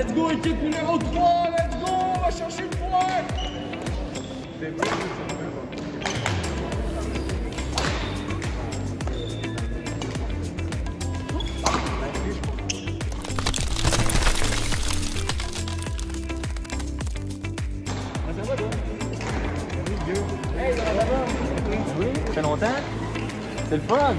Let's go, équipe numéro 3, let's go, on va chercher le point. Ça fait longtemps? C'est le fun!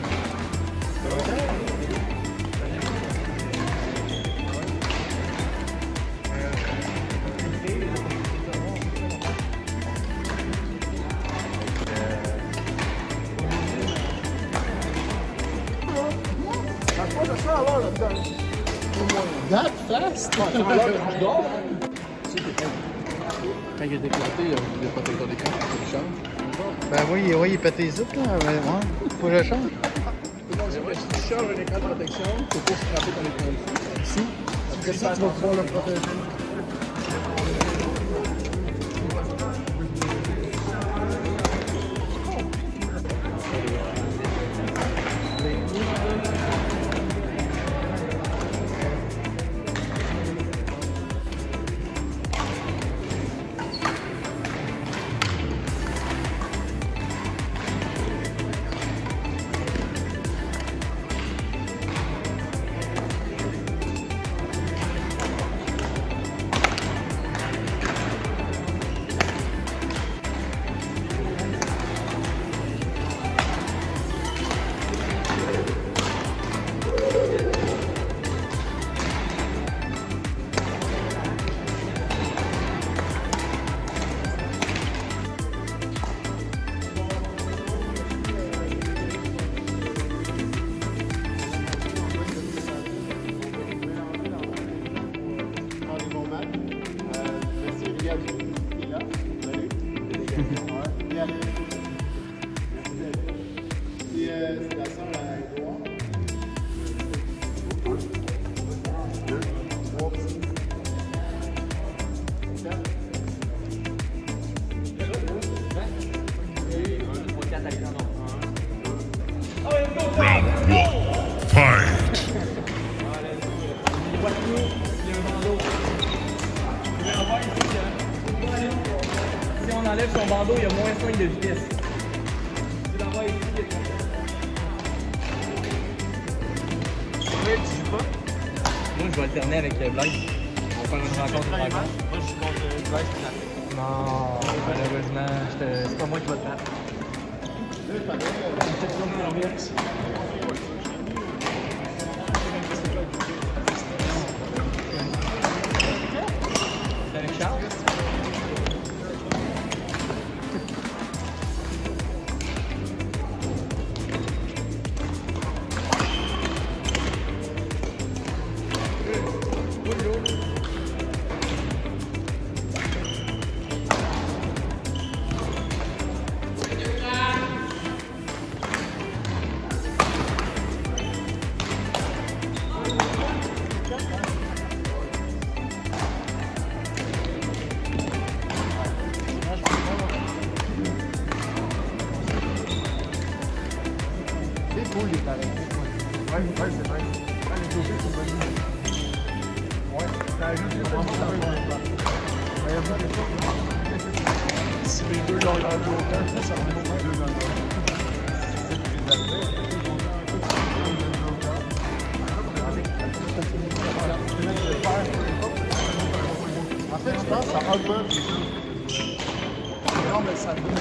That fast? Quand il est éclaté, il a pas fait ton écran, il change. Ben oui, oui, il pète les zips, là. Ouais, ouais. Faut que je change. Si tu changes un écran de protection, faut pas scraper ton écran. Ici. Après ça, tu vas pouvoir le protéger. A moins 5 de vitesse. Tu l'envoies ici, il y a Moi, je vais alterner avec euh, Blaise. On va faire une rencontre, une rencontre. Moi, je suis contre Blaise Non, malheureusement, c'est pas moi qui vais te battre. C'est cool, les pareils. Ouais, c'est vrai. Les idée. Ouais, ça il y a pas. Si les deux autant, ça, deux je pense ça. Non, mais ça ne donne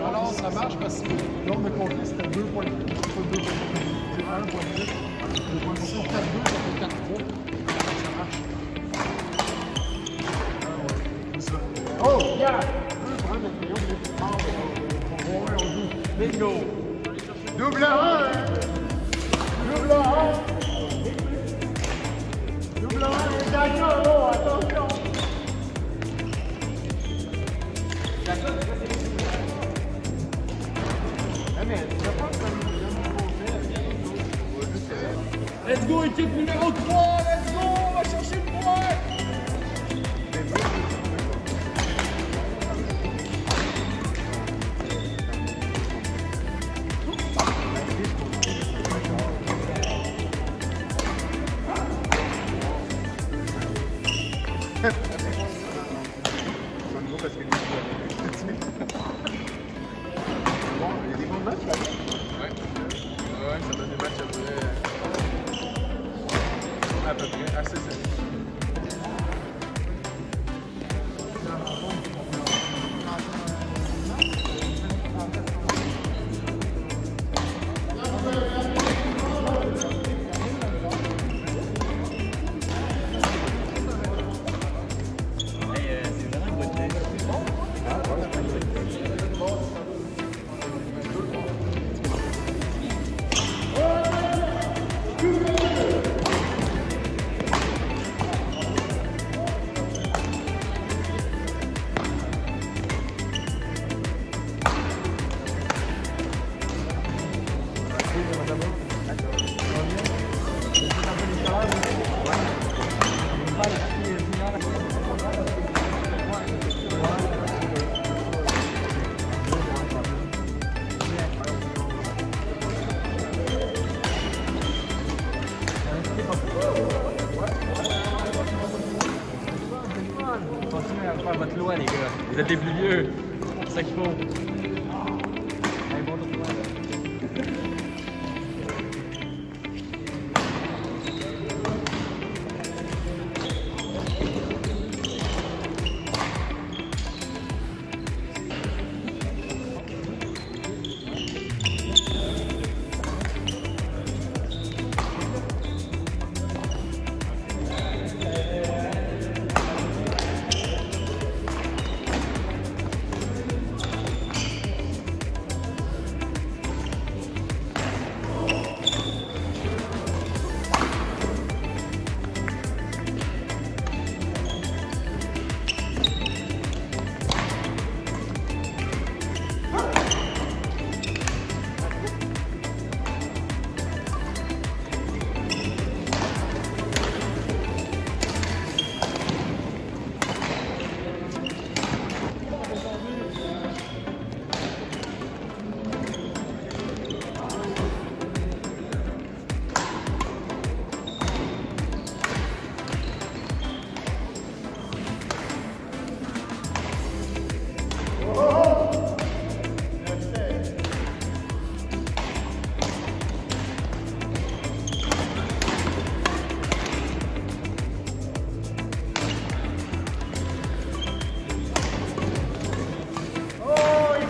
pas. Alors, ça marche parce que l'ordre de conflit, c'était 2.2. C'est pas 2.2. C'est 1.2. 2.2. Sur 4.2, ça fait 4.3. Ça marche. Ça. Oh, yeah! Double 1! Double 1! Double 1, d'accord, oh, attention! Let's go, équipe numéro 3, let's go, on va chercher le point. il y a des bons matchs. Ouais. Ouais, ça donne des matchs à peu près. À peu près, assez plus vieux. C'est ça qu'il faut.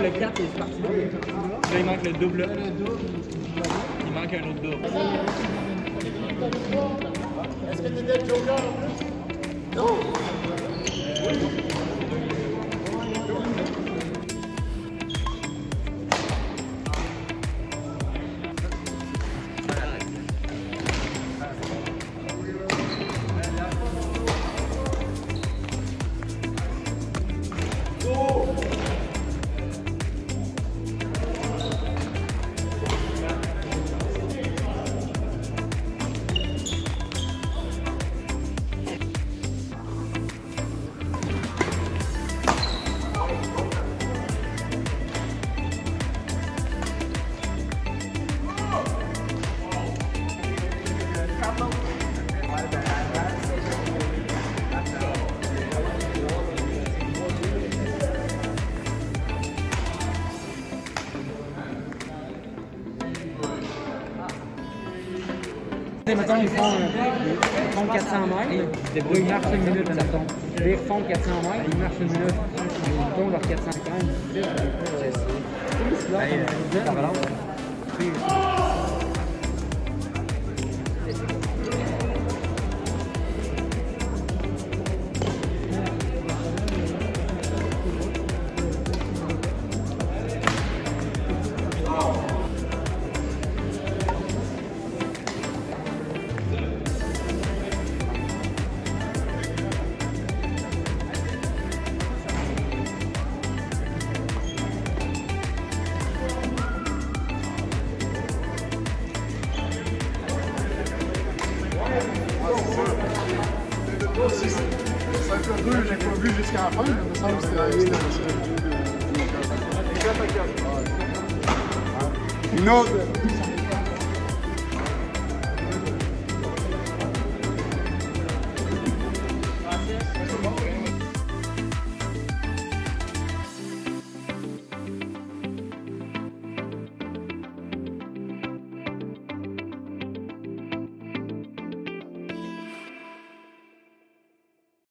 Le simple 4 est parti. Là, il manque le double. Il manque un autre double. Est-ce que tu étais Joker en plus? Mettons, ils font, ils font 400 mètres, ils marchent une minute. Là, ils refont 400 mètres, ils marchent une minute, ils tombent leur 450. Ça Svenska affären eller